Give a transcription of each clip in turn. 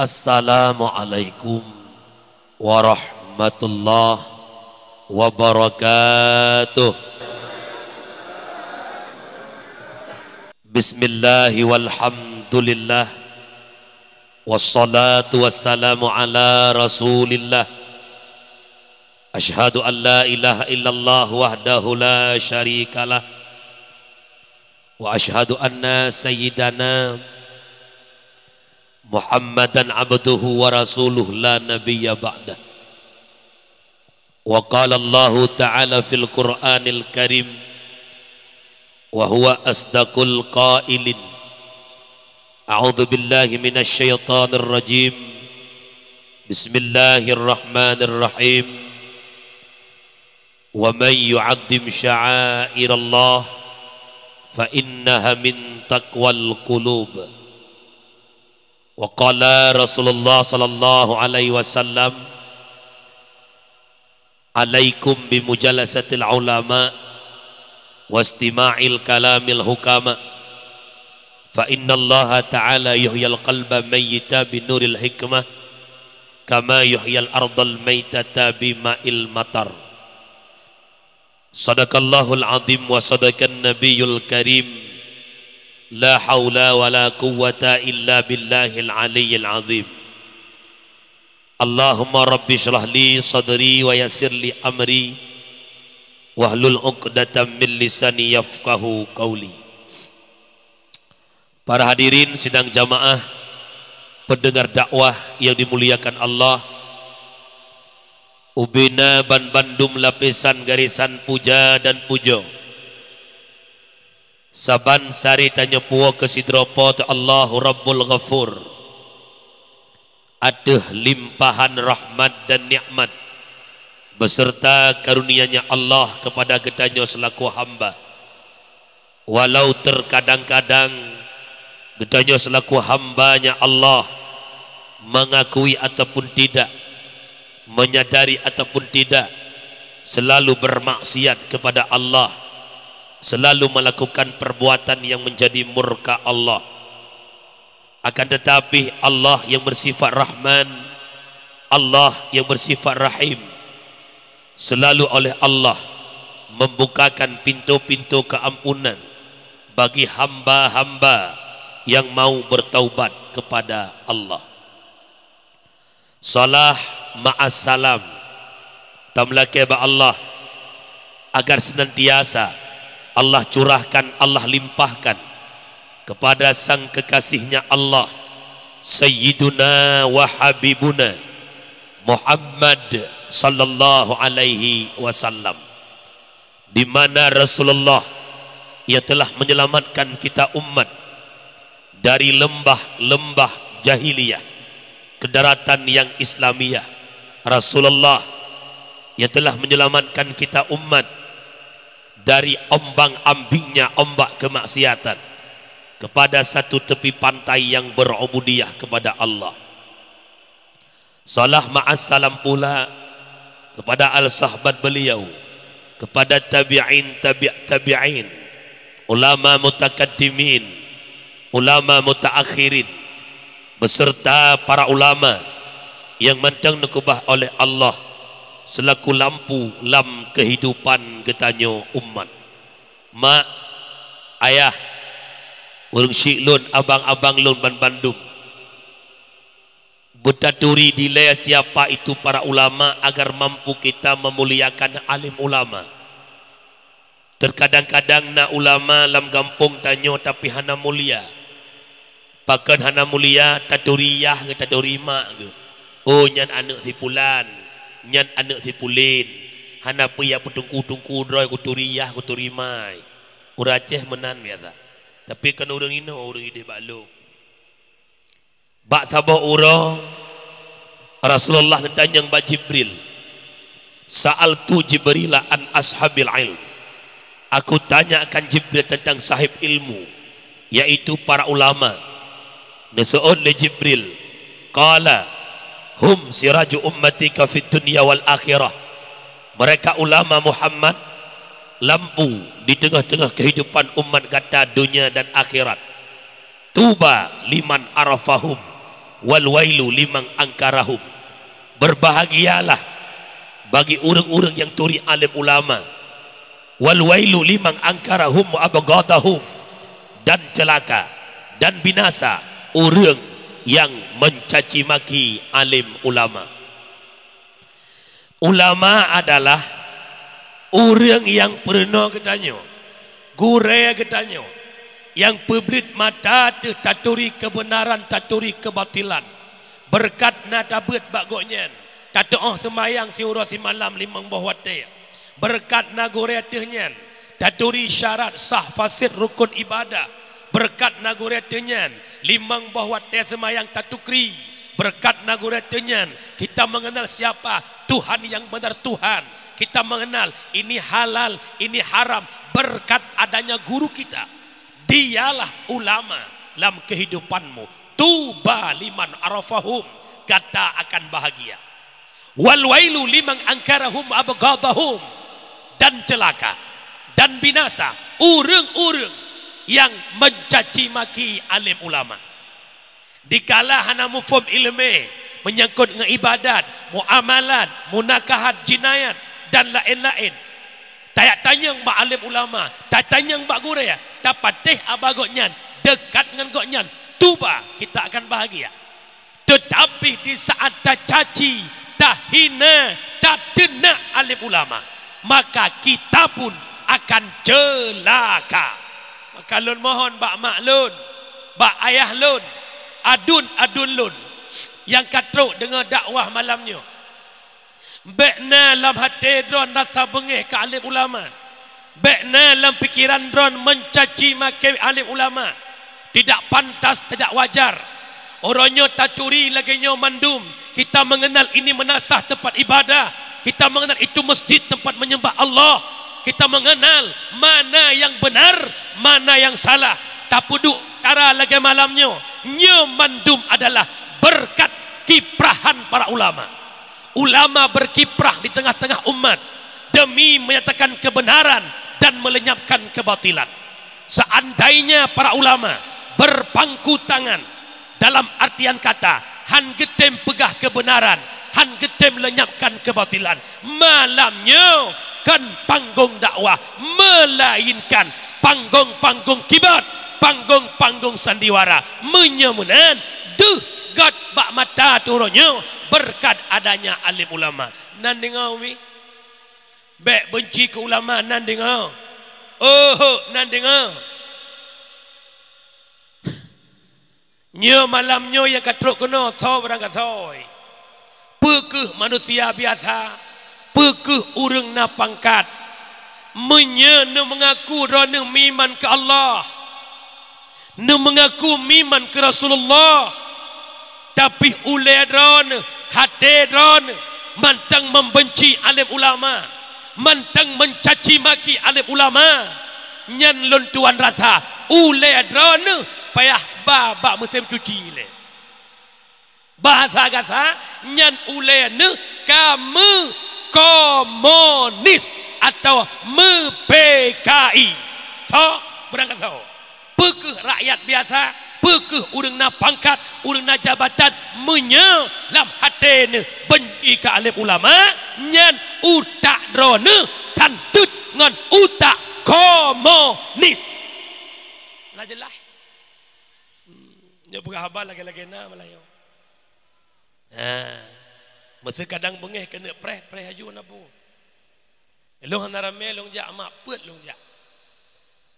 السلام عليكم ورحمة الله وبركاته. بسم الله والحمد لله والصلاة والسلام على رسول الله. أشهد أن لا إله إلا الله وحده لا شريك له. وأشهد أن سيدنا محمدا عبده ورسوله لا نبي بعده. وقال الله تعالى في القرآن الكريم وهو أصدق القائل أعوذ بالله من الشيطان الرجيم. بسم الله الرحمن الرحيم. ومن يعظم شعائر الله فإنها من تقوى القلوب. وقال رسول الله صلى الله عليه وسلم عليكم بمجالسة العلماء واستماع الكلام الحكماء فإن الله تعالى يحيي القلب ميتا بنور الحكمة كما يحيي الأرض الميتة بماء المطر. صدق الله العظيم وصدق النبي الكريم. لا حول ولا قوة إلا بالله العلي العظيم اللهم رب اشرح لي صدري ويسر لي أمري واحلل عقدة من لساني يفقه قولي Para hadirin sidang jamaah pendengar dakwah yang dimuliakan Allah. Ubina ban bandum lapisan garisan puja dan pujo. Saban sari tanya puwa ke sidropo ta Allahu Rabbul Ghafur. Aduh limpahan rahmat dan nikmat beserta karunia-Nya Allah kepada getanya selaku hamba. Walau terkadang-kadang getanya selaku hambanya Allah mengakui ataupun tidak menyadari ataupun tidak selalu bermaksiat kepada Allah selalu melakukan perbuatan yang menjadi murka Allah. Akan tetapi Allah yang bersifat Rahman Allah yang bersifat Rahim. Selalu oleh Allah membukakan pintu-pintu keampunan bagi hamba-hamba yang mau bertaubat kepada Allah. Salah ma'as salam tamlake ba Allah agar senantiasa Allah curahkan, Allah limpahkan kepada sang kekasihnya Allah Sayyiduna wa Habibuna Muhammad sallallahu alaihi wasallam di mana Rasulullah ia telah menyelamatkan kita umat dari lembah-lembah jahiliyah ke daratan yang Islamiyah. Rasulullah ia telah menyelamatkan kita umat dari ombang ambingnya ombak kemaksiatan kepada satu tepi pantai yang berubudiyah kepada Allah. Salah ma'as salam pula kepada al-sahabat beliau, kepada tabi'in tabi' tabi'in, ulama mutakaddimin, ulama mutaakhirin, beserta para ulama yang mentang nekubah oleh Allah selaku lampu lam kehidupan getanyo umat mak ayah urung syik lun abang-abang lun ban bandung Butaturi dilaya siapa itu para ulama agar mampu kita memuliakan alim ulama. Terkadang-kadang na ulama lam gampung tanyo tapi hana mulia. Pakan hana mulia taturiyah ke taturima ke. Oh nyan anak si pulan nyan anak si pulin. Hana pia petungku-tungku droi ku turiyah ku turimai uraceh menan biasa tapi kan orang ini orang ide balu bak sabah ura Rasulullah tanya bak Jibril. Sa'al tu Jibril an ashabil ilm. Aku tanyakan Jibril tentang sahib ilmu Yaitu para ulama. Nasu'un le Jibril. Qala hum siraju ummatika fid dunya wal akhirah. Mereka ulama Muhammad lampu di tengah-tengah kehidupan umat kata dunia dan akhirat. Tuba liman arafahum wal wailu liman angkarahum. Berbahagialah bagi orang-orang yang turi alim ulama. Wal wailu liman angkarahum wa abghadahum. Dan celaka dan binasa orang yang mencaci maki alim ulama. Ulama adalah orang yang pernah ketanya gure ketanya yang pebrit mata tu taturi kebenaran taturi kebatilan berkat nada bet bagoknya tatu oh semayang si urus si malam limang buah wate berkat nagore tehnya taturi syarat sah fasid rukun ibadah berkat nagore tehnya limang buah wate semayang tatukri. Berkat nagore tehnya kita mengenal siapa? Tuhan yang benar Tuhan. Kita mengenal ini halal ini haram. Berkat adanya guru kita. Dialah ulama dalam kehidupanmu. Tuba liman arafahum. Kata akan bahagia. Wal wailu liman angkarahum abghadahum. Dan celaka. Dan binasa. Urang-urang yang mencaci maki alim ulama dikala hana mufhum ilmu menyangkut dengan ibadat muamalat munakahat jinayat dan lain-lain tak tanya mbak alim ulama, tak tanya mbak gure ya. Dapat teh abagoknya dekat dengan goknya. Tuba kita akan bahagia. Tetapi di saat tak caci, tak hina, tak tena alim ulama, maka kita pun akan celaka. Maka lun mohon mbak mak lun, mbak ayah lun, adun adun lun yang katruk dengan dakwah malamnya. Bekna dalam hati dron rasa bengih ke alim ulama. Bekna dalam fikiran dron mencaci maki alim ulama. Tidak pantas, tidak wajar. Orangnya taturi lagi nyo mandum. Kita mengenal ini menasah tempat ibadah. Kita mengenal itu masjid tempat menyembah Allah. Kita mengenal mana yang benar, mana yang salah. Tak puduk cara lagi malamnya. Nyo mandum adalah berkat kiprahan para ulama ulama berkiprah di tengah-tengah umat demi menyatakan kebenaran dan melenyapkan kebatilan. Seandainya para ulama berpangku tangan dalam artian kata han getem pegah kebenaran, han getem lenyapkan kebatilan, malamnya kan panggung dakwah melainkan panggung-panggung kibat, panggung-panggung sandiwara menyemunan duh gad bak mata turunnya berkat adanya alim ulama. Nan dengar umi? Bek benci ke ulama nan dengar. Oh, nan dengar. Nya malamnya yang katruk kena tho berangkat thoi. Pekeh manusia biasa. Pekeh urang na pangkat. Menya mengaku rana miman ke Allah. Ne mengaku miman ke Rasulullah. Tapi ulai rana hati dron mantang membenci alim ulama mantang mencaci maki alim ulama nyan lon tuan rata ule dron payah baba musim cuci le. Bahasa gasa nyan ule ne kamu komunis atau me PKI to berangkat so? Pekeh rakyat biasa pekeh urang na pangkat urang na jabatan menyelam hatene benci ka alim ulama nyan utak drone tantut ngan utak komunis. Lah jelas hmm. berhabar lagi-lagi na malayo ha. Masa kadang bengih kena preh preh haju na bu. Long hanarame long jak mak pet long jak.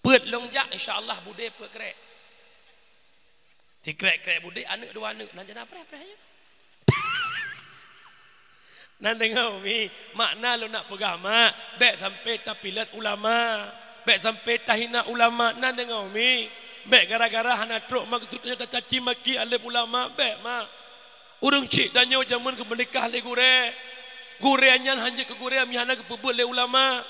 Pet long jak insyaallah bude pet kerek Dikrek-krek budik anak dua anak. Nan jana apa apa aja. Nan dengar mi makna lu nak pegang mak bek sampai tapilat ulama bek sampai tahina ulama. Nan dengar mi bek gara-gara hana truk maksudnya tak caci maki alim ulama bek mak urung cik danyo zaman ke menikah le gure gure anyan hanya ke gure mi hana ke pebel le ulama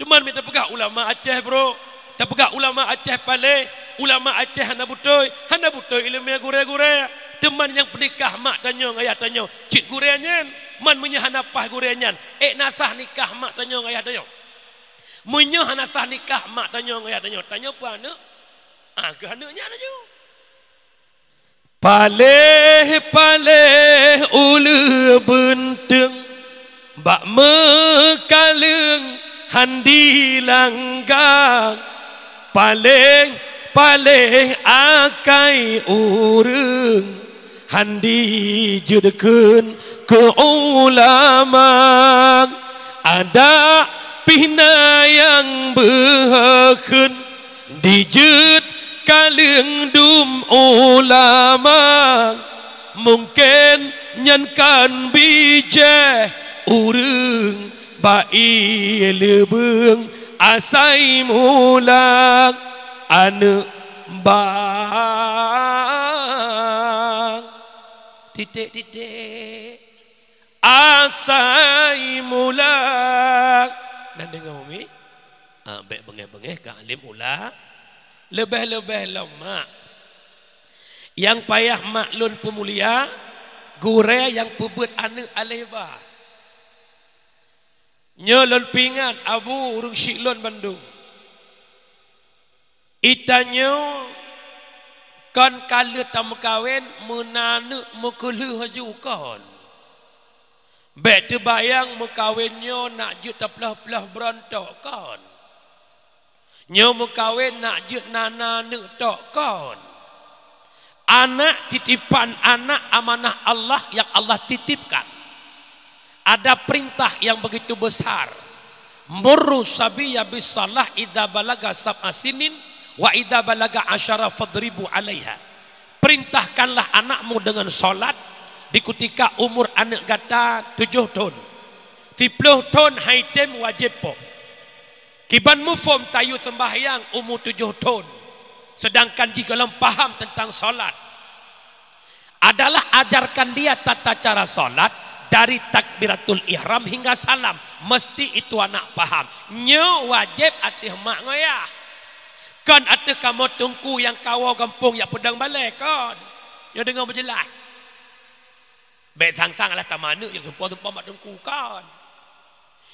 cuman minta pegang ulama Aceh bro tak pegang ulama Aceh pale ulama Aceh hana butoy, hana butoy ilmu gure-gure. Teman yang pernikah mak tanya ayah tanya, cik gureanyan, man munya hana pah gureanyan. Eh nasah nikah mak tanya ayah tanya. Munya hana sah nikah mak tanya ayah tanya. Tanya apa anak? Ke anaknya tanya. Paleh paleh ulu benteng Bak mekaleng handi langgang. Paleh paleh akai ureng. Handi judekun ke ulama Ada pihna yang berhakun Dijud kaleng dum ulama. Mungkin nyankan bijak urung bai lebeng asai mulang. Ane bang. Titik-titik asai mulang. Dan dengar umi? Ah baik bengeh-bengeh ka alim ulang lebih-lebih lemak. Yang payah maklun pemulia, gure yang pebut anak aleba. Nyolon pingat abu urung syiklon Bandung. Itanyo kan kala tamu kawin menanu mekulu haju kon. Bek tu bayang mekawinnya nak jut taplah-plah berontok kon. Nyo kawin nak jut nana nu tok kon. Anak titipan anak amanah Allah yang Allah titipkan. Ada perintah yang begitu besar. Murru sabiya bisalah idza balaga sab'a sinin wa idza balaga asyara fadribu alaiha. Perintahkanlah anakmu dengan solat di ketika umur anak kata tujuh tahun. Tipuluh tahun haitem wajib pun. Kiban mufum tayu sembahyang umur tujuh tahun. Sedangkan jika dalam paham tentang solat. Adalah ajarkan dia tata cara solat. Dari takbiratul ihram hingga salam. Mesti itu anak paham. Nyo wajib atih mak ngoyah. Kan atih kamu tungku yang kawau kampung yang pedang balik kan. Yang dengar berjelas. Baik sang-sang lah tamanu yang tumpah-tumpah mak tungku kan.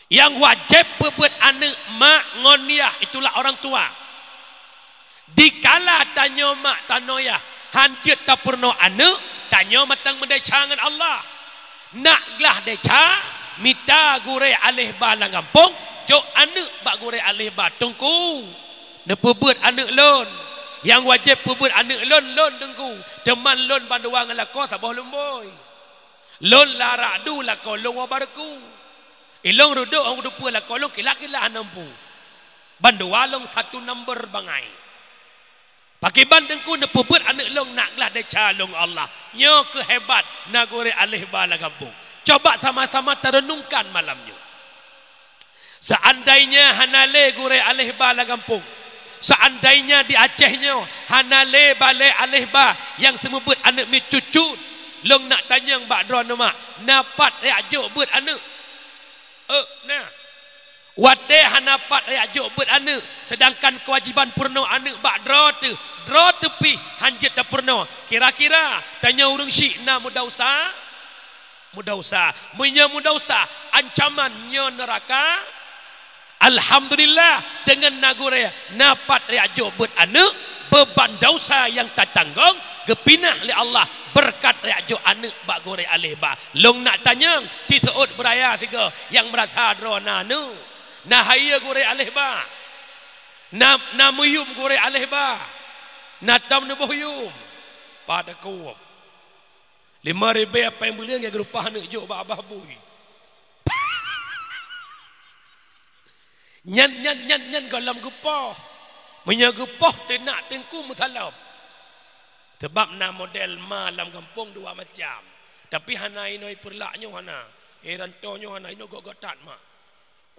Yang wajib berbuat anak mak ngoniah itulah orang tua. Dikala tanya mak tanoyah, hancur tak pernah anak, tanya matang mendeca dengan Allah. Naklah deca, minta gure alih balang kampung, jok anak bak gure alih ba tungku. Nepa buat anak lon. Yang wajib berbuat anak lon lon tungku. Teman lon banduang lako sabah lumboi. Lon larak du lako lon wabarku. Ilong ruduk orang rupa lah kolong kila-kila nampu. Bandu walong satu nombor bangai. Pakai bandeng ku ne pebut anak long nak lah de calong Allah. Nyo kehebat nagore alih bala kampung. Coba sama-sama terenungkan malamnya. Seandainya hanale gure alih bala kampung. Seandainya di Acehnya hanale bale alih ba yang semebut anak mi cucu. Long nak tanya mbak dron mak. Napat ya jo but anak nah. Wate hanapat ayak juk bet ane sedangkan kewajiban purno ane bak draw tu draw tepi hanjit tak purno. Kira-kira tanya urang syik na muda usah muda usah munya muda usah ancaman nyo neraka Alhamdulillah dengan nagure napat juk bet ane beban dosa yang tak tanggung kepinah oleh Allah. Berkat reajo anak bak gore alih ba long nak tanya ti seut beraya siga yang merasa drona nu nah haya gore alih ba na na muyum gore alih ba na tam ne boyum pada ku lima ribu apa yang boleh yang grupa anak jo ba abah bui nyan nyan nyan nyan galam gupoh menyagupoh tenak tengku musalab sebab nak model malam kampung dua macam. Tapi hana ino perlaknya hana. Heran tonyo hana ino gok gotat mak.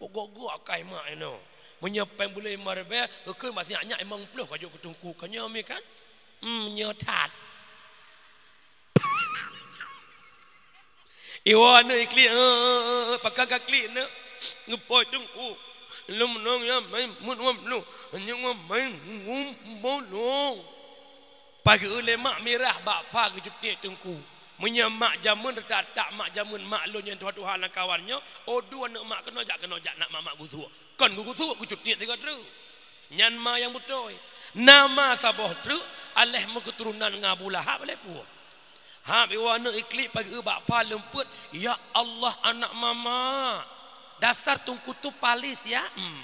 Gok gok gok kai mak ino. Menyepeng boleh marbe, ke masih nyak emang puluh kajo ketungku kanya mi kan. Hmm nyotat. Iwa ne ikli eh, eh, eh pakai kakli ne. Ngepoi tungku. Lum nong ya mai mun wam lu. Nyong mai ngum bolong. Pagi ulama merah bapa ke jupti tengku. Menyemak jamun tak tak mak jamun mak lu yang Tuhan dan kawannya. Oh dua nak mak kena jak kena jak nak mak gusu. Kan gusu ku jupti tiga tru. Nyan ma yang betul. Nama sabah tru aleh mu keturunan ngabulahab lepu. Ha biwa anak iklik pagi ubak pa lemput. Ya Allah anak mama. Dasar tungku tu palis ya. Hmm.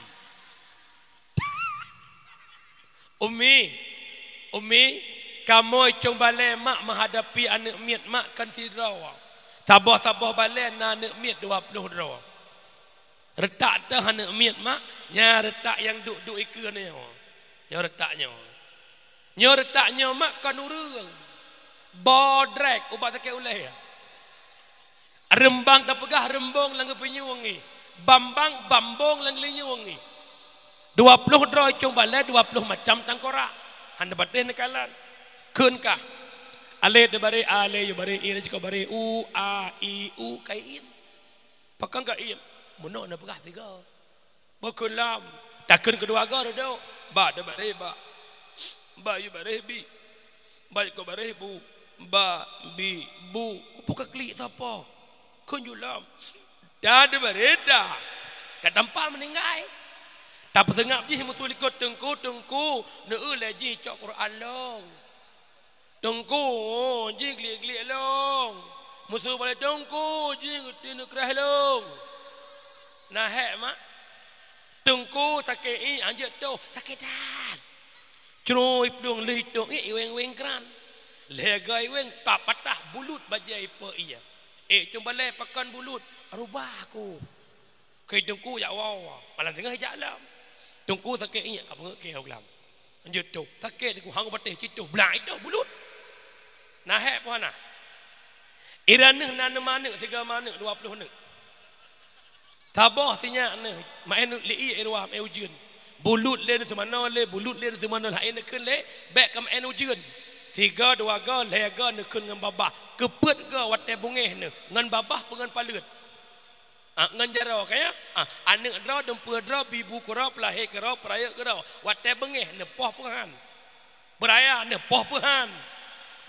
Umi. Umi. Kamu cung balik mak menghadapi anak miat mak kan tidraw. Tabah-tabah balik na anak miat 20 draw. Retak tu anak miat mak. Nya retak yang duk-duk ika ni. Nya retaknya. Nya retaknya mak kan urang bodrek ubat sakit ulai ya. Rembang dah pegah rembong lang penyu wangi. Bambang bambong lang linyu wangi. 20 draw cung balai 20 macam tangkorak. Handa batin kalan. Kun kah? Ale de bare ale yo bare i jiko bare u a i u kai im. Pakang ka im. Muno na pegah tiga. Bakun lam. Takun kedua ga do. Ba de bare ba. Ba yu bare bi. Ba ko bare bu ba bi bu kupu klik siapa kunjulam dah ada bereda kat tempat meninggal. Tak pesengap je musuh ikut tengku tengku ne ule je cok Quran long. Tengku je glik glik long. Musuh boleh tengku je ne kerah long. Nah hek mak. Tengku sakit i anjir tu. Sakit dan Curuh ipdung lihitung i weng-weng keran. Legai weng. Tak patah bulut bajai apa iya eh cuma le pakan bulut. Rubah aku. Ke tungku ya wow malam tengah jalan tungku sakit iya kamu ke ulam lanjut tu. Sakit aku hang patih citu belah itu bulut. Nah apa nah irana nana mana tiga mana 20 ne tabah sinya ne main li irwam eujun bulut le semana le bulut le semana lain ke le back kam eujun tiga dua ga lega nekun ngan babah. Kepet ga wate bungeh ne. Ngan babah pengan palut. Ah ngan jaro kaya ah anak dra dempu dra bibu kura pelahe kera peraya kera. Wate bengeh ne poh pengan beraya ne poh pengan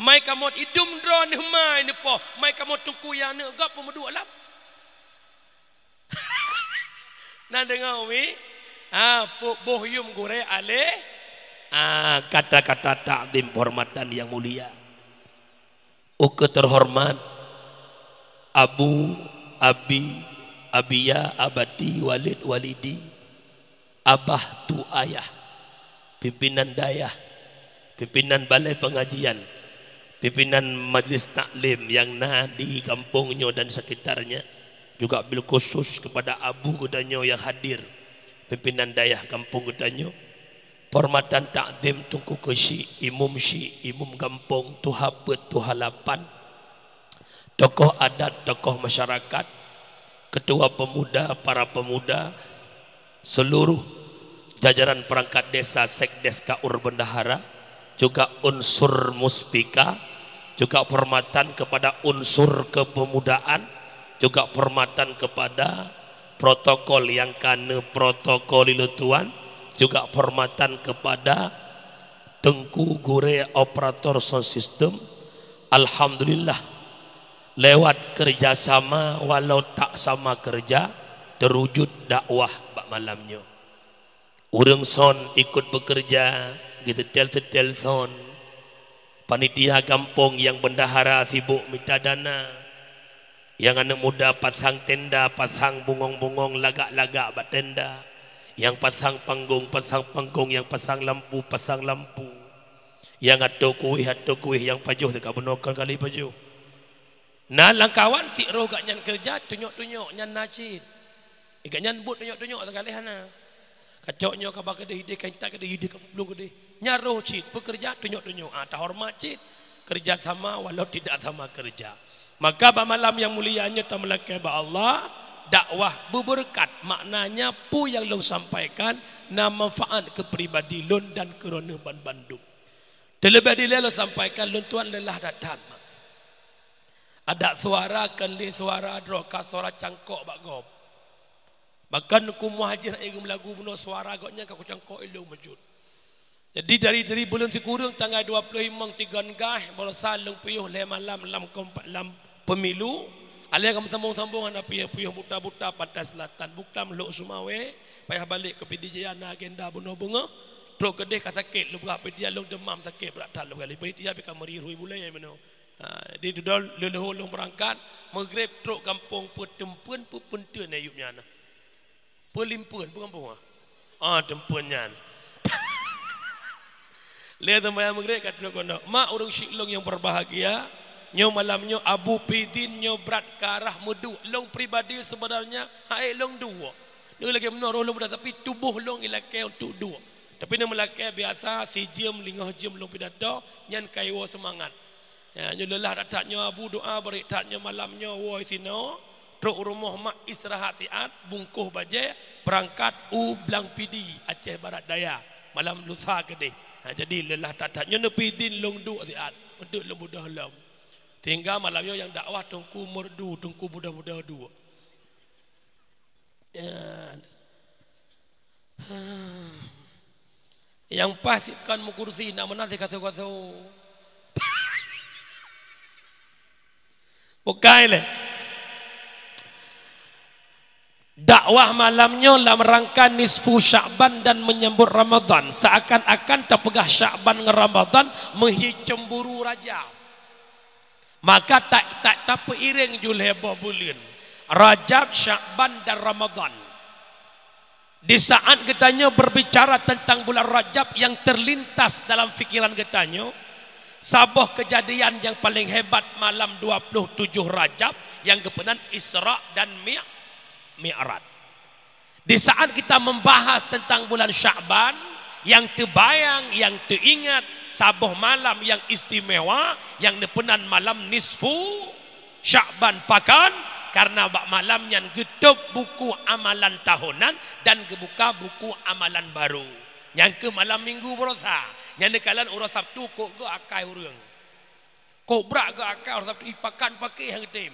mai kamot idum dra ne mai ne poh. Mai kamot tungku ya ne ga pemedu alam nan dengar umi? Ah boh yum gore ale. Ah, kata-kata takdim hormatan yang mulia. Uke terhormat Abu, Abi, Abia, Abadi, Walid, Walidi, Abah tu ayah, pimpinan dayah, pimpinan balai pengajian, pimpinan majlis taklim yang nah di kampungnya dan sekitarnya, juga bil khusus kepada Abu Gudanyo yang hadir, pimpinan dayah kampung Gudanyo, Hormatan takdim tungku ke si imum si imum kampung tuha pet tuha lapan tokoh adat tokoh masyarakat ketua pemuda para pemuda seluruh jajaran perangkat desa sekdes kaur bendahara juga unsur muspika juga hormatan kepada unsur kepemudaan juga hormatan kepada protokol yang kane protokol ilutuan juga hormatan kepada Tengku Gure operator sound system. Alhamdulillah lewat kerjasama walau tak sama kerja terwujud dakwah bak malamnya. Urang son ikut bekerja gitu tel tel son panitia kampung yang bendahara sibuk minta dana. Yang anak muda pasang tenda pasang bungong-bungong lagak-lagak bat tenda yang pasang panggung, pasang panggung, yang pasang lampu, pasang lampu. Yang ada kuih, ada kuih, yang pajuh dekat benokal kali pajuh. Nah langkawan si roh gak nyan kerja, tunjuk-tunjuk, nyan nacin. Ikat nyan but tunjuk-tunjuk sekali hana. Kacoknya kabar kedih, dia kan tak kedih, dia belum kedih. Nyaruh cit, pekerja tunjuk-tunjuk. Ah, tak hormat cit, kerja sama walau tidak sama kerja. Maka malam yang mulianya tak melakai Allah, dakwah berberkat. Maknanya pu yang long sampaikan na manfaat ke pribadi lun dan kerana ban bandung. Terlebih di lo sampaikan lun tuan lelah datang. Ada suara li suara droka suara cangkok bak gob bahkan ku muhajir ingin lagu bunuh suara goknya ka ku cangkok ilu majud jadi dari dari bulan kurung tanggal 25 tiga ngah bola salung puyuh le malam lam kompak lam pemilu Alia kamu sambung-sambung anak piyah piyah buta-buta pada selatan. Bukan meluk sumawe. Payah balik ke PDJ anak agenda bunga-bunga. Terus kedih kan sakit. Lu berapa dia lu demam sakit berat tak lu kali. Panitia akan meriru ibu lain mana. Ha, di dudul leluhur long berangkat maghrib truk kampung petempun pu pentun ayubnya na. Pelimpun bukan kampung ah. Ah tempunnya. Lihat teman maghrib kat truk kono. Mak urang syiklong yang berbahagia. Nyo malamnya Abu Pidin nyo berat ke arah medu. Long pribadi sebenarnya hai long dua. Dia lagi menurut long tapi tubuh long ilakai untuk dua. Tapi ni melakai biasa si jam lingah jam long pidato nyan kaiwa semangat. Ya nyo lelah datanya Abu doa beri tatnya malamnya woi sino. Truk rumah mak istirahat siat bungkuh baje berangkat u blang pidi Aceh Barat Daya malam lusa gede. Ha, jadi lelah tatanya nepi din long dua siat untuk long budah long. Tinggal malamnya yang dakwah tungku merdu, tungku budak-budak dua. Ya. Yang pastikan mukursi nak menanti kasih-kasih. Bukan le. Dakwah malamnya dalam rangka nisfu Syakban dan menyambut Ramadan. Seakan-akan terpegah Syakban dengan Ramadan menghicemburu raja maka tak tak tak periring julhebah bulan. Rajab, Syakban dan Ramadan. Di saat katanya berbicara tentang bulan Rajab yang terlintas dalam fikiran katanya sabah kejadian yang paling hebat malam 27 Rajab yang kepenan Isra dan Mi'raj. Di saat kita membahas tentang bulan Syakban yang terbayang, yang teringat sabuh malam yang istimewa yang depenan malam nisfu Syakban pakan karena bak malam yang getuk buku amalan tahunan dan kebuka buku amalan baru. Yang ke malam minggu berosa. Yang dekalan urus Sabtu kok ke akai urang. Kok berak ke akai urus Sabtu ipakan pakai yang tim.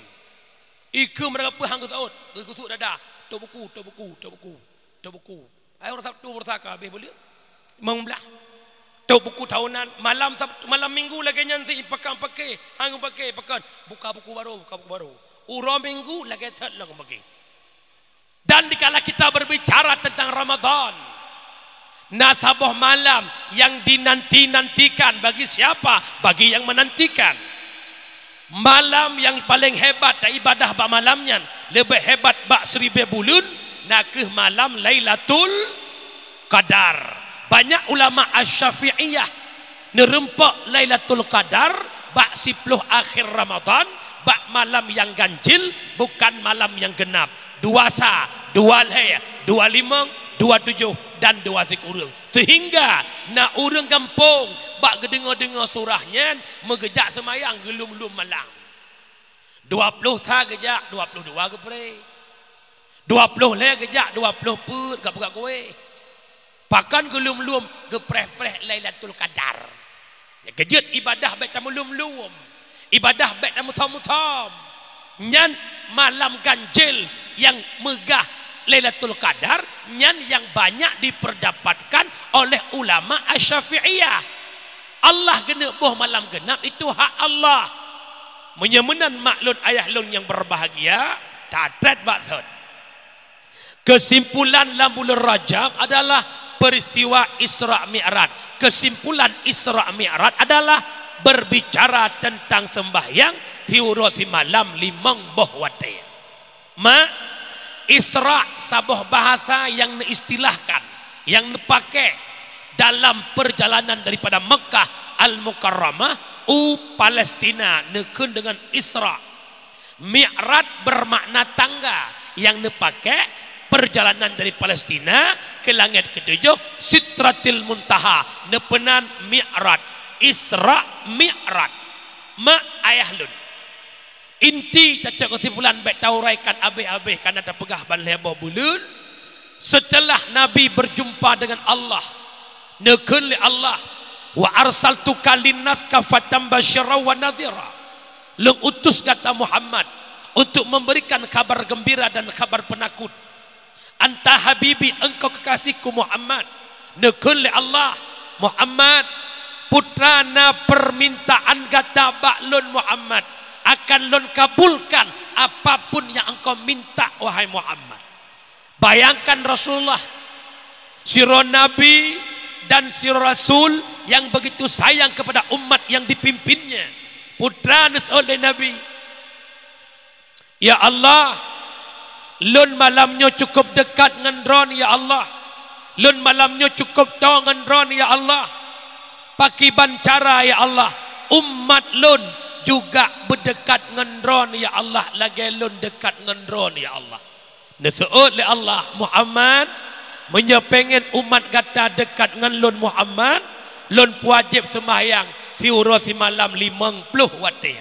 Ike mereka hang ke saut. Kusuk dada. Tu buku, tu buku, tu buku, tu buku. Ayo urus Sabtu bersaka habis boleh membelah. Tu buku tahunan. Malam malam minggu lagi nyanti pakai pakai hang pakai pakai buka buku baru buka buku baru. Ura minggu lagi tak lagi pakai dan dikala kita berbicara tentang Ramadan nasabah malam yang dinanti-nantikan bagi siapa? Bagi yang menantikan. Malam yang paling hebat dan ibadah bak malamnya lebih hebat bak seribu bulan nak malam Lailatul Qadar banyak ulama asy-syafi'iyah nerempak Lailatul Qadar bak 10 akhir Ramadan bak malam yang ganjil bukan malam yang genap. Dua sa dua leh dua limang dua tujuh dan dua zikurung sehingga nak urang kampung bak gedengar-dengar surahnya megejak semayang gelum-lum malam. Dua puluh sa gejak dua puluh dua kepre dua puluh leh gejak dua puluh put gak buka kue Pakan gelum-lum gepreh-preh Lailatul Qadar. Ya kejut ibadah baik tamu lum-lum. Ibadah baik tamu tam-tam. Nyan malam ganjil yang megah Lailatul Qadar nyan yang banyak diperdapatkan oleh ulama Asy-Syafi'iyah. Allah kena boh malam genap itu hak Allah. Menyemenan maklun ayah lun yang berbahagia, tadat maksud. Kesimpulan dalam bulan Rajab adalah peristiwa Isra Mi'raj. Kesimpulan Isra Mi'raj adalah berbicara tentang sembahyang diurusi malam limang boh wate. Ma Isra sabuh bahasa yang diistilahkan, yang dipakai dalam perjalanan daripada Mekah Al-Mukarramah u Palestina nekun dengan Isra. Mi'raj bermakna tangga yang dipakai perjalanan dari Palestina ke langit ketujuh Sitratil Muntaha nepenan Mi'raj Isra Mi'raj. Ma ayahlun. Inti cacak kesimpulan baik tauraikan abih-abih karena ada pegah ban lebah bulun. Setelah Nabi berjumpa dengan Allah nekun li Allah wa arsaltuka linnas kafatan basyara wa nadhira. Lung utus kata Muhammad untuk memberikan kabar gembira dan kabar penakut anta habibi engkau kekasihku Muhammad. Nekul Allah Muhammad. Putrana permintaan kata baklun Muhammad. Akan lon kabulkan apapun yang engkau minta wahai Muhammad. Bayangkan Rasulullah siro nabi dan siro rasul yang begitu sayang kepada umat yang dipimpinnya. Putra oleh Nabi. Ya Allah, lun malamnya cukup dekat dengan ron ya Allah. Lun malamnya cukup tahu dengan ron ya Allah. Paki bancara ya Allah. Umat lun juga berdekat dengan ron ya Allah. Lagi lun dekat dengan ron ya Allah. Nasu'ud li Allah Muhammad menyepengen umat kata dekat dengan lun Muhammad lun wajib sembahyang tiura si malam 50 waktu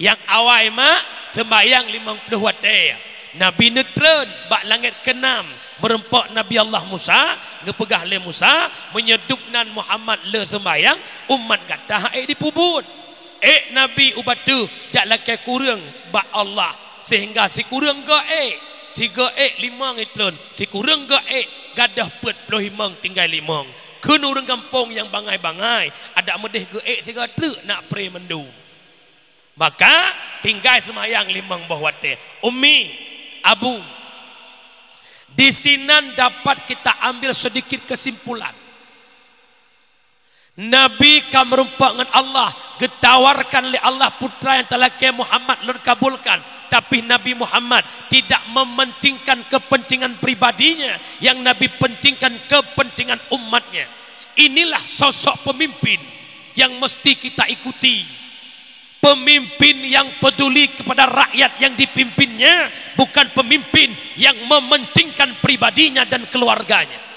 yang awal mak sembahyang 50 waktu Nabi netren bak langit kenam merempak Nabi Allah Musa ngepegah le Musa menyedupnan Muhammad le sembahyang umat kata hai dipubut. Eh Nabi ubatu jak lakai kurang bak Allah. Sehingga si kurang ke eh? Tiga ek lima ngitlun si kurang ke ek gadah pet puluh himang tinggal limang kun orang kampung yang bangai-bangai. Ada medih ke ek tiga truk nak pre mendu. Maka tinggal semayang limang bawah wate umi abu. Di sini dapat kita ambil sedikit kesimpulan. Nabi kan merupakan dengan Allah getawarkan oleh Allah putra yang telah ke Muhammad lur kabulkan tapi Nabi Muhammad tidak mementingkan kepentingan pribadinya yang Nabi pentingkan kepentingan umatnya. Inilah sosok pemimpin yang mesti kita ikuti pemimpin yang peduli kepada rakyat yang dipimpinnya bukan pemimpin yang mementingkan pribadinya dan keluarganya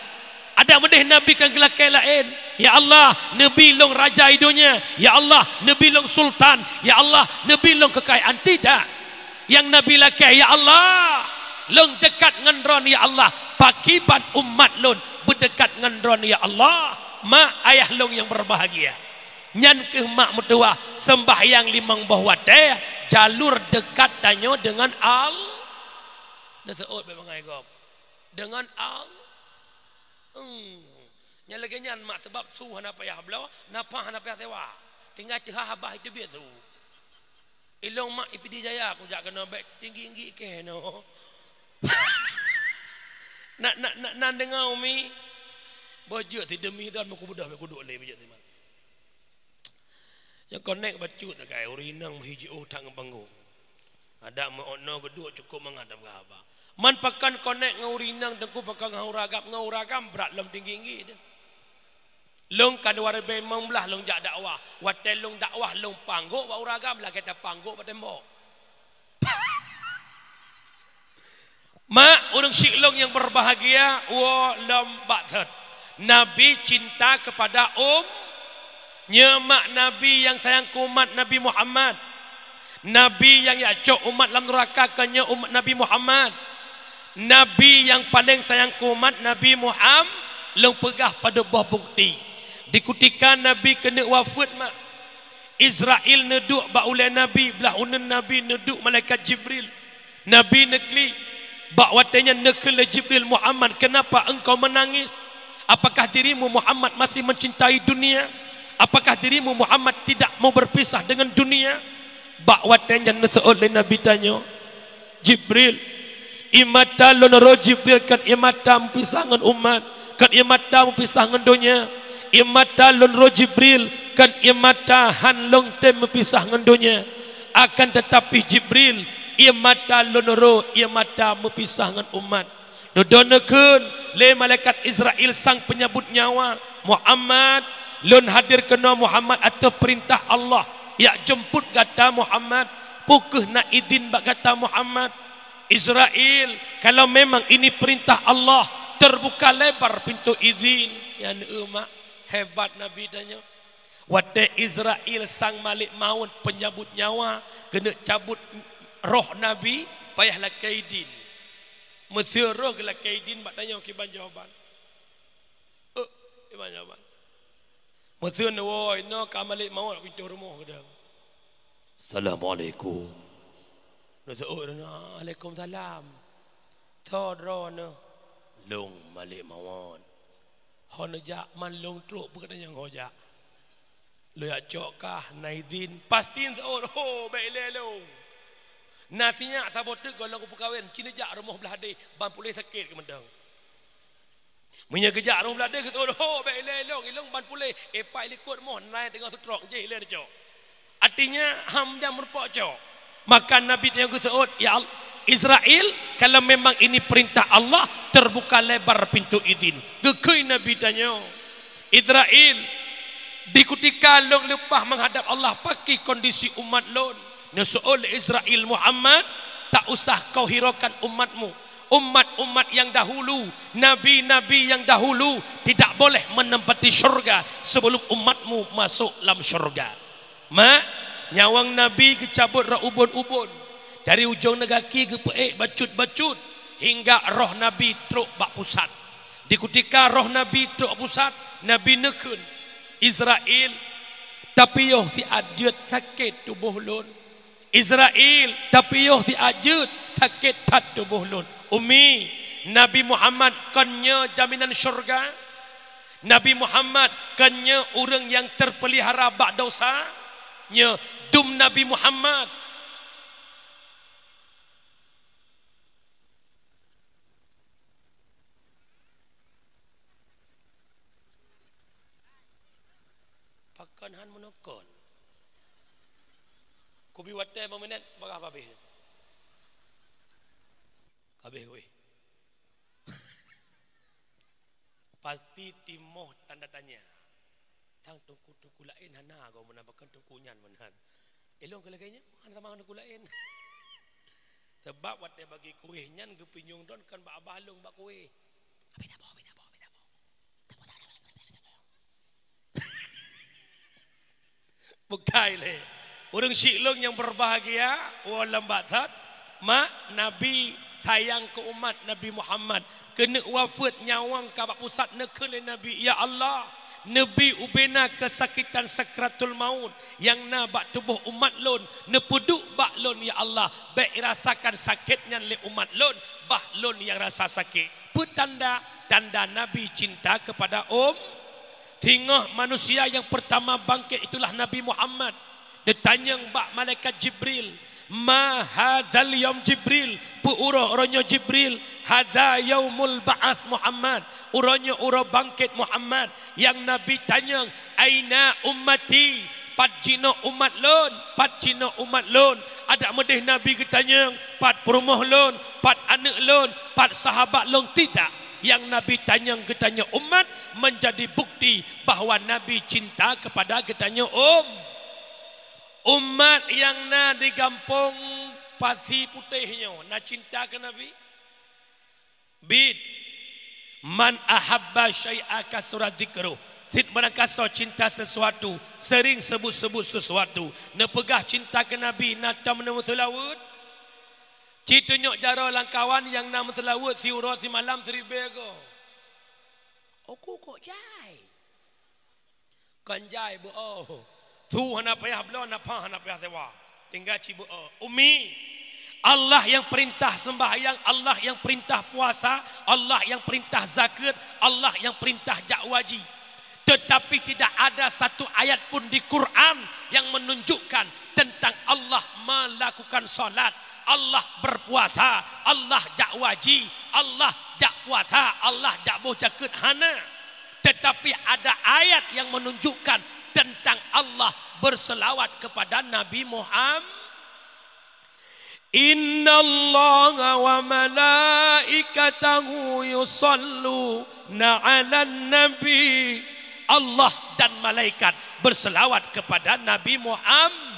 ada medih Nabi kan gelakai lain. Ya Allah, Nabi long raja idunya. Ya Allah, Nabi long sultan. Ya Allah, Nabi long kekayaan. Tidak. Yang Nabi lakai, Ya Allah. Long dekat dengan ron, Ya Allah. Pakiban umat long berdekat dengan ron, Ya Allah. Mak ayah long yang berbahagia. Nyan ke mak mutua sembahyang limang bawah teh jalur dekat tanya dengan al. Nasa ot memang Dengan al. Hmm. Yang lagi nyan mak sebab su hana payah belau, napa hana payah sewa. Tinggal cehah habah itu biasa. Ilong mak ipi di jaya aku jak kena baik tinggi-tinggi ke no. nak nak nak nak dengar umi. Bojo ti demi dan aku budah aku duduk le bojo ti mak. Yang connect bacu tak kai urinang hiji utang bangu. Ada mau no geduk cukup mengadap habah. Man pakan konek ngaurinang tengku pakan ngauragap ngauragam berat lom tinggi tinggi. Long kan war be membelah long jak dakwah. Watel long dakwah long pangguk ba uragam lah kita pangguk ba tembok. Mak orang siklong yang berbahagia wa lam ba'that. Nabi cinta kepada um nyemak Nabi yang sayang umat Nabi Muhammad. Nabi yang ya cok umat lang neraka kanya umat Nabi Muhammad. Nabi yang paling sayang kumat Nabi Muhammad long pegah pada buah bukti. Dikutikan Nabi kena wafat mak. Israel neduk ba oleh Nabi belah unen Nabi neduk malaikat Jibril. Nabi negli bak watanya nekele Jibril Muhammad kenapa engkau menangis? Apakah dirimu Muhammad masih mencintai dunia? Apakah dirimu Muhammad tidak mau berpisah dengan dunia? Bak watanya oleh Nabi tanya. Jibril imata lon rojib kan imata mempisahkan umat kan imata mempisahkan dunia imata lon rojibril kan imata han long tem mempisahkan dunia akan tetapi jibril imata lon ro imata mempisahkan umat dodonekeun le malaikat Israel sang penyebut nyawa Muhammad lon hadir kena Muhammad atau perintah Allah. Ya jemput kata Muhammad pukuh na idin bak kata Muhammad. Israel kalau memang ini perintah Allah terbuka lebar pintu izin yang umat hebat Nabi tanya. Wate Israel sang malik maut penyabut nyawa kena cabut roh Nabi payahlah kaidin Mesir roh kaidin bak tanya kiban jawaban uh, kiban jawaban Mesir ni woi no kamalik maut pintu rumah kita Assalamualaikum Nasa oh na Waalaikumsalam. Todro na long malik mawon. Hono ja man long truk bukan yang hoja. Lo ya cokah naidin pastiin oh oh baik lo. Nasinya sabote kalau aku perkahwin kini jak rumah belah deh ban pulih sakit ke mendang. Munya kejak rumah belah deh kata oh baik lo ilong ban pulih eh pai likut moh naik dengan sutrok je le cok. Artinya ham dia merupakan cok. Maka Nabi yang kusaud, ya Allah, Israel kalau memang ini perintah Allah terbuka lebar pintu izin. Gekui Nabi tanya. Israel di ketika long lepas menghadap Allah pakai kondisi umat lon. Nasul Israel Muhammad tak usah kau hiraukan umatmu. Umat-umat yang dahulu, nabi-nabi yang dahulu tidak boleh menempati syurga sebelum umatmu masuk dalam syurga. Mak, nyawang nabi kecabut ra ubun-ubun dari ujung negaki ke peik bacut-bacut hingga roh nabi truk bak pusat. Di ketika roh nabi truk pusat nabi nekun Israel tapi yoh si ajut sakit tubuh lun. Israel tapi yoh si ajut sakit tat tubuh lun umi Nabi Muhammad kanya jaminan syurga Nabi Muhammad kanya orang yang terpelihara bak dosa nya dum Nabi Muhammad Pakan han menokon. Kubi wate memenet bagah babeh. Kabeh kowe. Pasti timoh tanda tanya. Tang tungku tungku lain hana kau menambahkan tungku nyan menan. Elong kalau kayaknya mana sama tungku lain. Sebab wate bagi kue nyan ke pinyung don kan bak balung bak kue. Apa tak apa, tak apa, tak apa. Bukai le. Orang syiklung yang berbahagia, walam batat, mak Nabi sayang ke umat Nabi Muhammad. Kena wafat nyawang kabak pusat nekele Nabi. Ya Allah, Nabi ubena kesakitan sakratul maut yang na bak tubuh umat lon nepuduk bak lon ya Allah baik rasakan sakitnya le umat lon bah lon yang rasa sakit petanda tanda Nabi cinta kepada um Tengok manusia yang pertama bangkit itulah Nabi Muhammad. Dia tanya bak malaikat Jibril. Ma hadal yom Jibril. Bu uro uronyo Jibril. Hada yaumul ba'as Muhammad. Uronyo uro bangkit Muhammad. Yang Nabi tanya. Aina ummati. Pat cino umat lon. Pat cino umat lon. Ada medih Nabi ketanya. Pat perumah lon. Pat anak lon. Pat sahabat lon. Tidak yang Nabi tanya ketanya umat menjadi bukti bahawa Nabi cinta kepada ketanya um. Umat yang na di kampung pasi putihnya na cinta ke Nabi. Bid man ahabba syai'a kasurat dikruh. Sid so cinta sesuatu, sering sebut-sebut sesuatu. Na pegah cinta ke Nabi, nata menemu selawut. Cita nyok jara langkawan yang nama telawut si urut si malam seribu ko. Aku kok jai. Kan jai bu oh. Tu hana payah belon apa hana payah sewa. Tinggal ci bu oh. Umi. Allah yang perintah sembahyang, Allah yang perintah puasa, Allah yang perintah zakat, Allah yang perintah jakwaji. Tetapi tidak ada satu ayat pun di Quran yang menunjukkan tentang Allah melakukan solat, Allah berpuasa, Allah jak waji, Allah jak puasa, Allah jak boh jakut hana. Tetapi ada ayat yang menunjukkan tentang Allah berselawat kepada Nabi Muhammad. Inna Allah wa malaikatahu yusallu ala nabi Allah dan malaikat berselawat kepada Nabi Muhammad.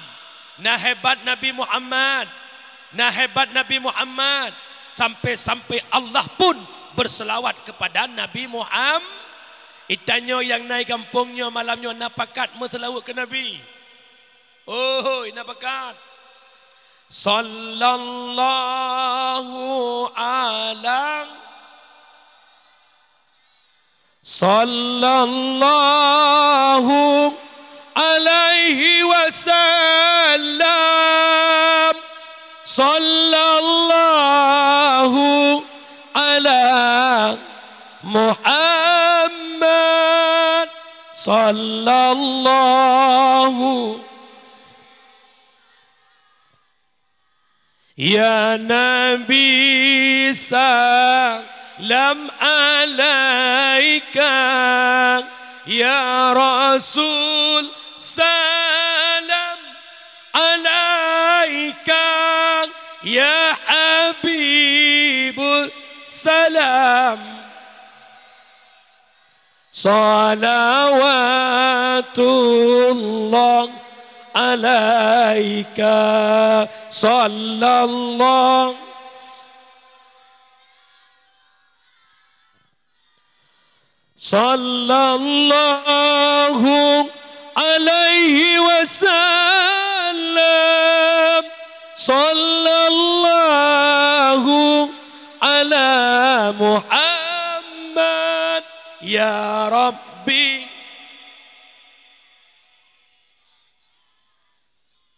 Nah hebat Nabi Muhammad. Nah hebat Nabi Muhammad sampai-sampai Allah pun berselawat kepada Nabi Muhammad. Itanya yang naik kampungnya malamnya napakat meselawat ke Nabi. Oh, napakat. Sallallahu alam. Sallallahu alaihi wasallam. Sallallahu ala Muhammad. صلى الله يا نبي سلام عليك يا رسول سلام عليك يا حبيب السلام. صلوات الله عليك. صلى الله. صلى الله عليه وسلم. صلى الله على محمد. يا ربي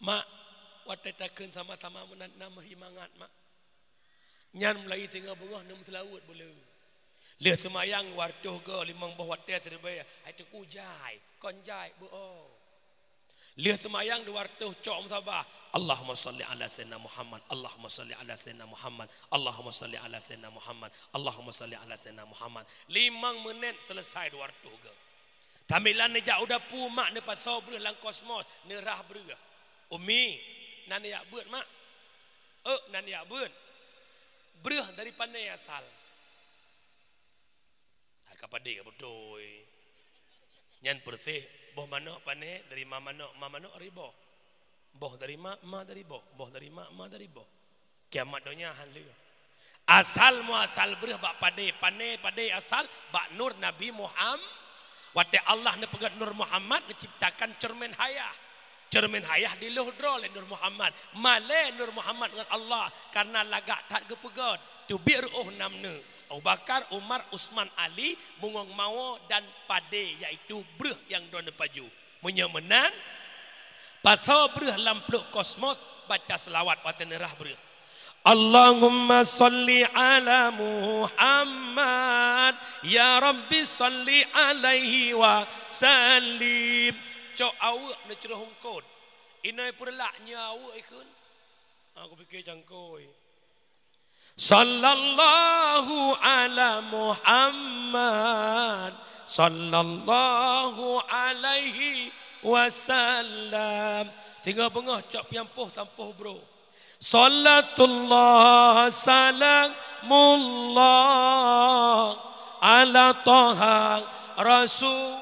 Mak, watetakeun sama-sama menanam himangat, Mak. Nyan mulai tinggal bunga nem telawut boleh. Leh semayang wartuh ke limang bawah teh serba hai tu kujai, konjai bu Leh semayang di wartuh cok sabah. Allahumma salli ala sayyidina Muhammad. Allahumma salli ala sayyidina Muhammad. Allahumma salli ala sayyidina Muhammad. Allahumma salli ala sayyidina Muhammad. Limang menit selesai di wartuh ke. Tamilan ni jak udah pu mak ni pasal beruh lang kosmos ni rah beruh. Umi, nan ya buat mak. Eh, nan ya buat. Beruh dari pandai asal. Kapade ka bodoh. Nyan bersih boh mana pane dari mama mana mama mana ribo. Boh dari mak ma dari boh. Boh dari mak ma dari boh. Kiamat dunia hal. Asal mu asal beruh bak pade pane pade asal bak nur Nabi Muhammad. Wate Allah ne pegat Nur Muhammad menciptakan cermin hayah cermin hayah di luhdro le Nur Muhammad male Nur Muhammad dengan Allah karena lagak tak gepegot tu bir oh namne Abu Bakar Umar Usman Ali mungong mawo dan pade iaitu breh yang dona paju menyemenan pasal breh lampluk kosmos baca selawat watan nerah breh Allahumma salli ala Muhammad Ya Rabbi salli alaihi wa sallim cok awak nak cerah hongkot. Inai perlaknya awak ikun. Aku fikir jangkoi. Sallallahu ala Muhammad. Sallallahu alaihi wasallam. Tinggal bengah cok piampuh sampuh bro. Salatullah salamullah ala taha rasul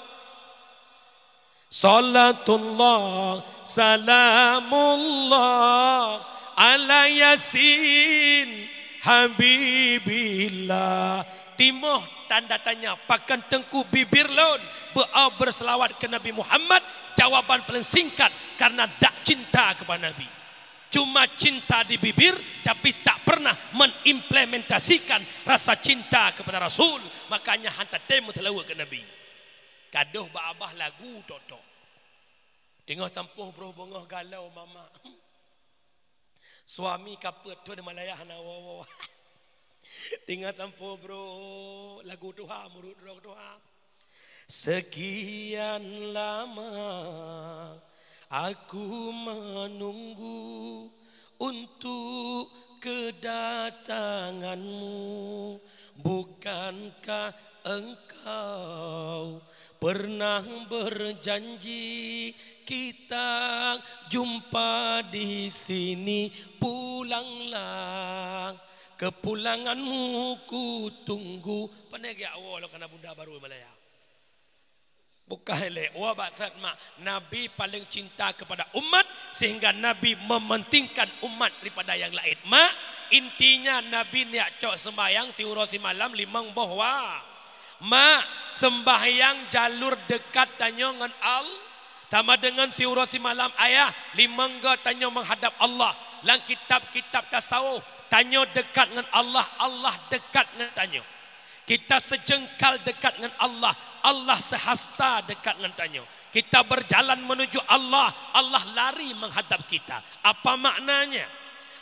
Salatullah salamullah ala yasin habibillah. Timoh tanda tanya pakan tengku bibir lon berau berselawat ke Nabi Muhammad? Jawaban paling singkat karena tak cinta kepada Nabi. Cuma cinta di bibir tapi tak pernah mengimplementasikan rasa cinta kepada Rasul. Makanya hantar temu terlalu ke Nabi. Kaduh abah lagu toto Tengok sampuh bro bongah galau mama. Suami kaput tu di Malaya hana wawa. Tengok sampuh bro lagu Tuhan murut roh Tuhan. Sekian lama aku menunggu untuk kedatanganmu bukankah engkau pernah berjanji kita jumpa di sini pulanglah kepulanganmu ku tunggu pandai ya Allah kena bunda baru Malaya Bukan le, wa batat mak. Nabi paling cinta kepada umat sehingga Nabi mementingkan umat daripada yang lain. Mak, intinya Nabi niat cok sembahyang si malam limang bahwa Ma sembahyang jalur dekat tanya dengan Al. Sama dengan si urasi malam ayah. Limangga tanya menghadap Allah. Dalam kitab-kitab tasawuf. Tanya dekat dengan Allah. Allah dekat dengan tanya. Kita sejengkal dekat dengan Allah. Allah sehasta dekat dengan tanya. Kita berjalan menuju Allah. Allah lari menghadap kita. Apa maknanya?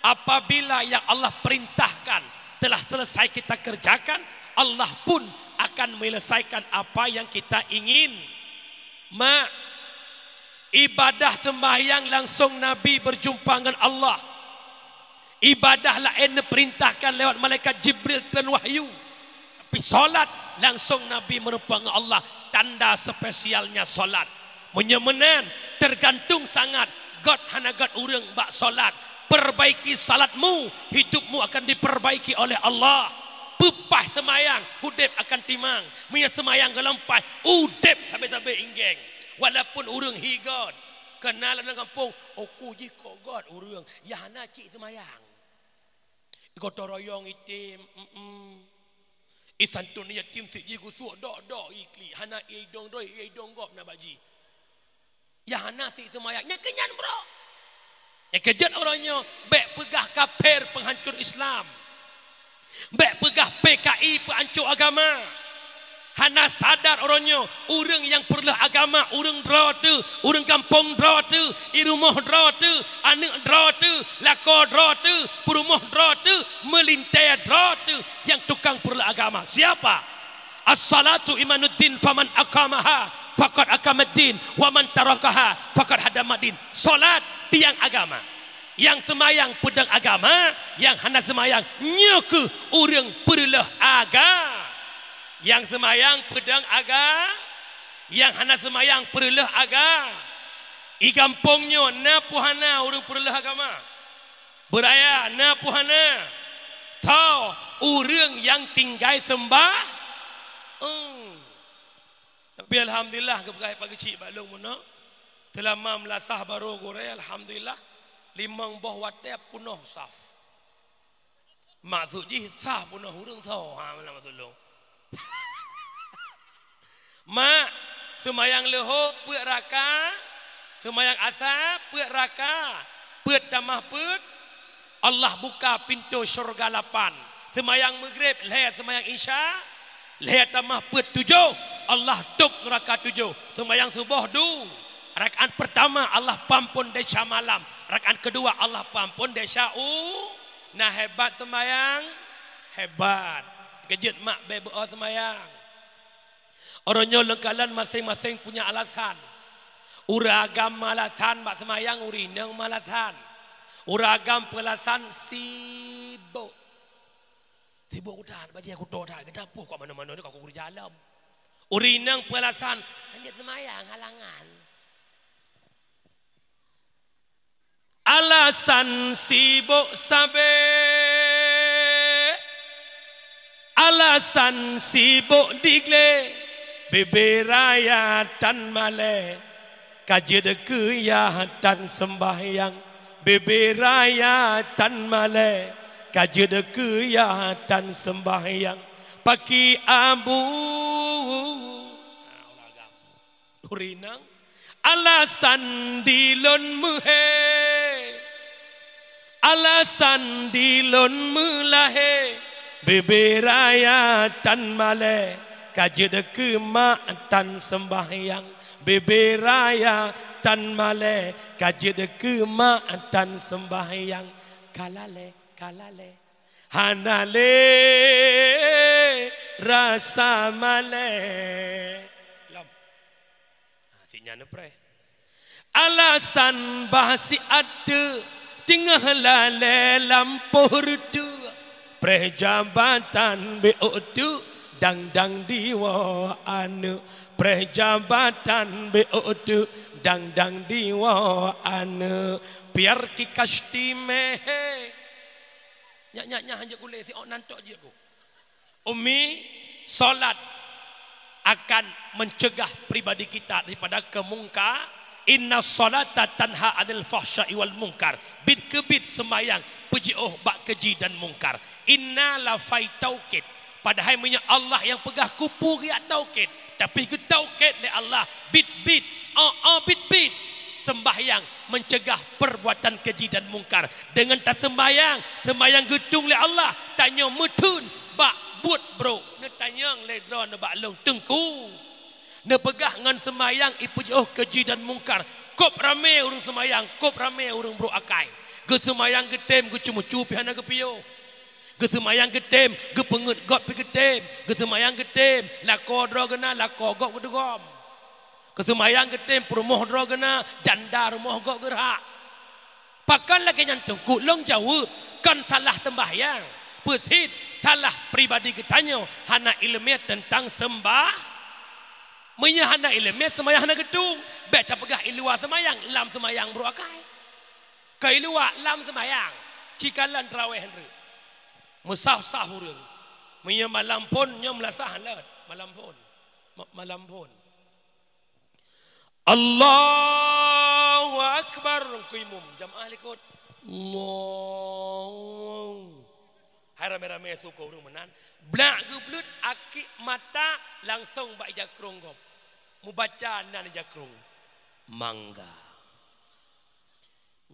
Apabila yang Allah perintahkan telah selesai kita kerjakan, Allah pun akan menyelesaikan apa yang kita ingin. Ma ibadah sembahyang langsung Nabi berjumpa dengan Allah. Ibadah lain diperintahkan lewat malaikat Jibril dan wahyu. Tapi solat langsung Nabi merupakan Allah. Tanda spesialnya solat. Menyemenan tergantung sangat God hana God urang bak solat. Perbaiki salatmu, hidupmu akan diperbaiki oleh Allah. Pepah semayang, hudip akan timang. Punya semayang gelampai, udip sampai-sampai inggeng. Walaupun urang he God. Kenal dalam kampung, oh kuji kok God urang. Ya hana cik semayang. Gotong royong itim, mm. Isan tu ni yatim si ji gusuk dok dok ikli. Hana i dong doi i dong gop na baji. Ya hana si semayang. Nya kenyan bro. Ya kejut orangnya. Bek pegah kafir penghancur Islam. Bek pegah PKI penghancur agama. Hana sadar orangnya. Orang yang perlu agama Orang draw tu Orang kampung draw tu Irumah draw tu Anak draw tu Lako draw tu Perumah draw tu Melintai draw tu Yang tukang perlu agama. Siapa? As-salatu imanuddin faman akamaha Fakat akamaddin Waman tarakaha Fakat hadamaddin. Salat tiang agama. Yang semayang pedang agama yang hana semayang nyaku orang perlu agama yang semayang pedang aga yang hana semayang perlah aga i kampungnya na puhana urang perlah agama. Beraya na puhana. Tau urang yang tinggal sembah hmm. tapi alhamdulillah kebegai pagi cik balung mana telah melasah baru gore alhamdulillah limang boh watte punuh saf. Maksud ji sah punuh urang tau ha mana tolong Mak, semayang leho, puak raka, semayang asap, puak raka, puak damah puak, Allah buka pintu syurga lapan. Semayang maghrib, leher semayang isya, leher tamah puak tujuh, Allah tuk neraka tujuh. Semayang subuh du, rakaat pertama Allah pampun desa malam. Rakaat kedua Allah pampun desa u. Nah hebat semayang, hebat. Kejut mak bebe semayang. Orangnya lengkalan masing-masing punya alasan. Uragam malasan mak semayang urinang malasan. Uragam pelasan sibuk. Sibuk udah bagi aku tahu dah kita apa kok mana-mana ni kau kudu jalan. Urinang pelasan hanya semayang halangan. Alasan sibuk sampai Alasan sibuk digle beberaya tan male. Kajid ke ya tan sembahyang beberaya tan male. Kajid ke ya tan sembahyang paki abu. Urinang alasan dilon muhe. Alasan dilon mulahe beberaya tan male kajid ke mak tan sembahyang. Beberaya tan male kajid ke mak tan sembahyang. Kalale kalale hanale rasa male lam ha, sinya alasan bahasi ada tengah lale lampu prejabatan dang dang diwa anu prejabatan dang dang diwa anu biar ki kasti mehe nyak nyak nyak hanya kulit si ok nantok je ku umi solat akan mencegah pribadi kita daripada kemungkar Inna salata tanha anil fahsya'i wal munkar. Bit ke bit semayang. Puji oh bak keji dan mungkar. Inna la faitaukit. Padahal punya Allah yang pegah kupu riak tauhid. Tapi ke tauhid le Allah bit-bit, oh oh bit-bit sembahyang mencegah perbuatan keji dan mungkar. Dengan tak sembahyang, sembahyang gedung le Allah tanya mutun bak but bro. Ne tanya le dron ne bak long tengku. Ne pegah ngan sembahyang ipu oh keji dan mungkar. Kop rame urung sembahyang, kop rame urung bro akai. Ge sembahyang getem ge cuma cupihan Kesemayang getem, kepengut got pi getem, kesemayang getem, lako dro gena, lako got gedegom. Kesemayang getem, perumoh dro gena, janda rumah got gerak. Pakan lagi nyantung, kulong jauh, kan salah sembahyang. Pesit, salah pribadi ketanya, hana ilmiah tentang sembah. Menya hana ilmiah semayang hana gedung. Bet tak pegah ilua semayang, lam semayang beruakai. Kai luak lam semayang. Cikalan terawih henry. Musah-sah urang. Menya malam pun nya melasah laut. Malam pun. Malam pun. Allahu Akbar. Kuimum. Jamaah likut. Allah. Hai rame-rame suka urang menan. Blak geblut akik mata langsung bak jakrung. Mubaca nan jakrung. Mangga.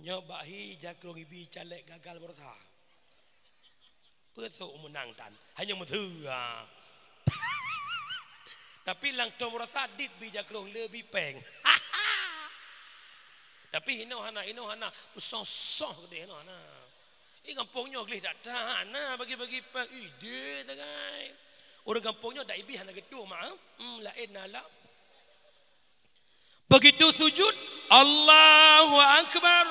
Nyo bahi jakrung ibi calek gagal bersa. Pesuk menang tan. Hanya mutu ha. Tapi lang tom rasa dit bi jakrung lebih peng. Tapi hino hana hino hana pusong-song gede hino hana. Ini kampungnya gelih tak tahan nah bagi-bagi peng ide tangai. Orang kampungnya dak ibi hana gedung mah. Hmm lain nala. Begitu sujud Allahu akbar.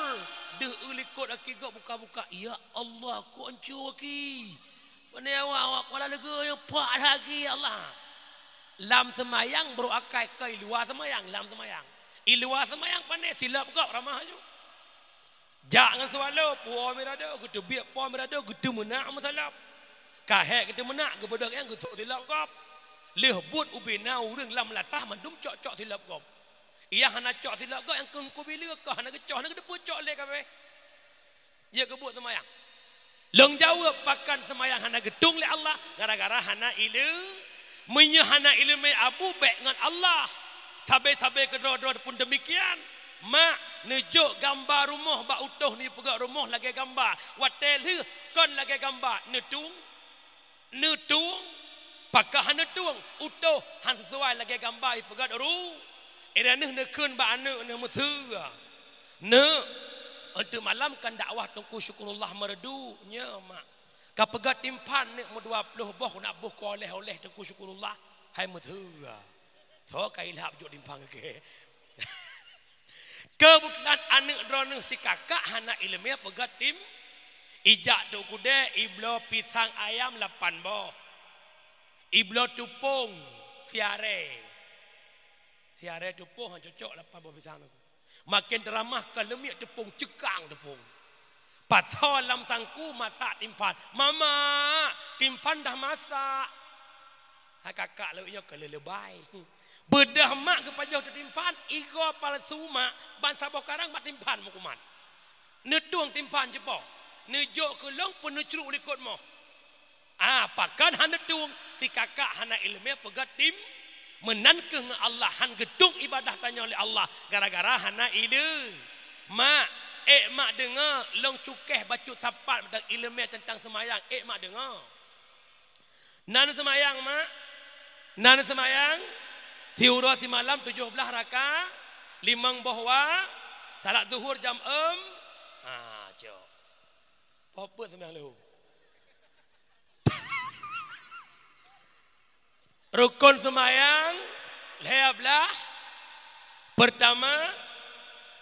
Deh ulikot aki gak buka-buka. Ya Allah ku ancur aki. Mana awak awak kuala lega yang pak lagi ya Allah. Lam semayang bro akai ke luar semayang lam semayang. I luar semayang pandai silap kau ramah aja. Jangan swallow puan mirada gitu biar puan mirada gitu menak masalah. Kahek gitu menak kepada yang gitu tilap kau. Leh but ubina urang lam latah mandum cok-cok tilap kau. Ia hana cok tilap kau yang kengku bila kau hana kecok hana kedeput cok leh kabe. Ya kebut semayang. Long jawab pakan semayang hana gedung le Allah gara-gara hana ilu menyahana ilmu abu baik dengan Allah. Tabe-tabe kedua-dua pun demikian. Mak nejuk gambar rumah bak utuh ni pegak rumah lagi gambar. Watel hu kon lagi gambar. Netung. Netung. Pakah netung. Utuh han sesuai lagi gambar pegak ru. Ira ne nekun ba anu ne mutu. Ne untuk malam kan dakwah tungku syukurullah merdu nya mak. Kapegat timpan ni mu 20 boh nak boh ko oleh-oleh tungku syukurullah. Hai mutu. So kai lap jo timpan ke. Kebukan anak drone si kakak hana ilmiah pegat tim. Ijak tu kude iblo pisang ayam lapan boh. Iblo tupung siare. Siare tupung han cocok boh pisang tu. Makin teramah ke lemik tepung cekang tepung. Patol lam sangku masak timpan. Mama, timpan dah masak. Ha kakak lewiknya ke lelebai. Bedah mak ke pajau tertimpan, iko palsu mak, ban sabah karang mak timpan mukuman. Nedung timpan jepo. Nejok ke long pun likut mo. Ah, pakan han nedung, si kakak hana ilmu pegat tim, menangkeng Allah han gedung ibadah tanya oleh Allah gara-gara hana ilu. Mak, eh mak dengar long cukeh bacu tapat tentang ilmu tentang semayang. Eh mak dengar. Nan semayang mak? Nan semayang? Tiura si malam tujuh belah raka, limang bahwa, salat zuhur jam em, ah cok. Apa sembilan lehu? Rukun semayang, leha belah, pertama,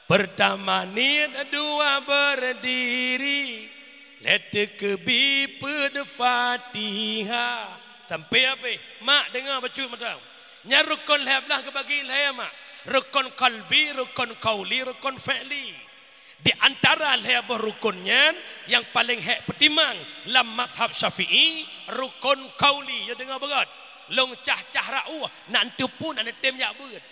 pertama ni dua berdiri, letak kebi pada fatihah. Sampai apa? Mak dengar baca macam Nya rukun leblah ke bagi saya mak. Rukun kalbi, rukun kauli, rukun fi'li. Di antara lehab rukunnya yang paling hek petimang lam mazhab syafi'i rukun kauli. Ya dengar berat. Long cah cah ra'u nanti pun ada temnya berat.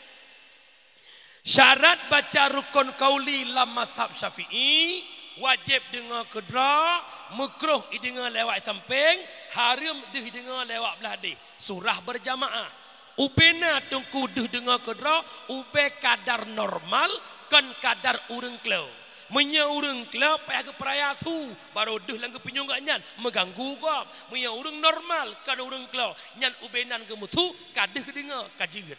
Syarat baca rukun kauli lam mazhab syafi'i wajib dengar kedra mukruh dengar lewat samping haram dengar lewat belah di surah berjamaah Ubena tungku duh dengar kedra, ube kadar normal, kan kadar ureng klau. Menya ureng klau, payah ke peraya su, baru duh langga penyunggak nyan, mengganggu kau. Ureng normal, kan ureng klau, nyan ubenan ke mutu, kaduh dengar, kajigat.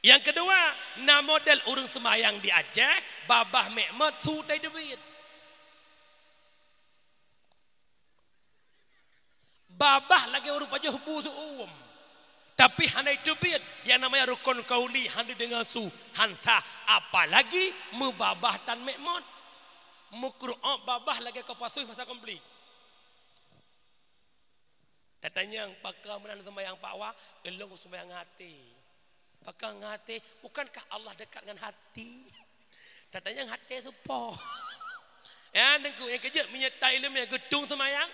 Yang kedua, na model ureng semayang di Aceh, babah mekmat su tay debit. Babah lagi urung pajah hubu su uwam. Tapi hanya itu biar yang namanya rukun kauli hanya dengan su hansa apalagi mubabah dan mekmon. Mukru'ah babah lagi kau pasuh masa komplit. Katanya yang pakar menan sembahyang pakwa, elong sembahyang hati. Pakar hati, bukankah Allah dekat dengan hati? Katanya yang hati itu po. Ya, nengku yang kerja menyertai ilmu yang gedung semayang.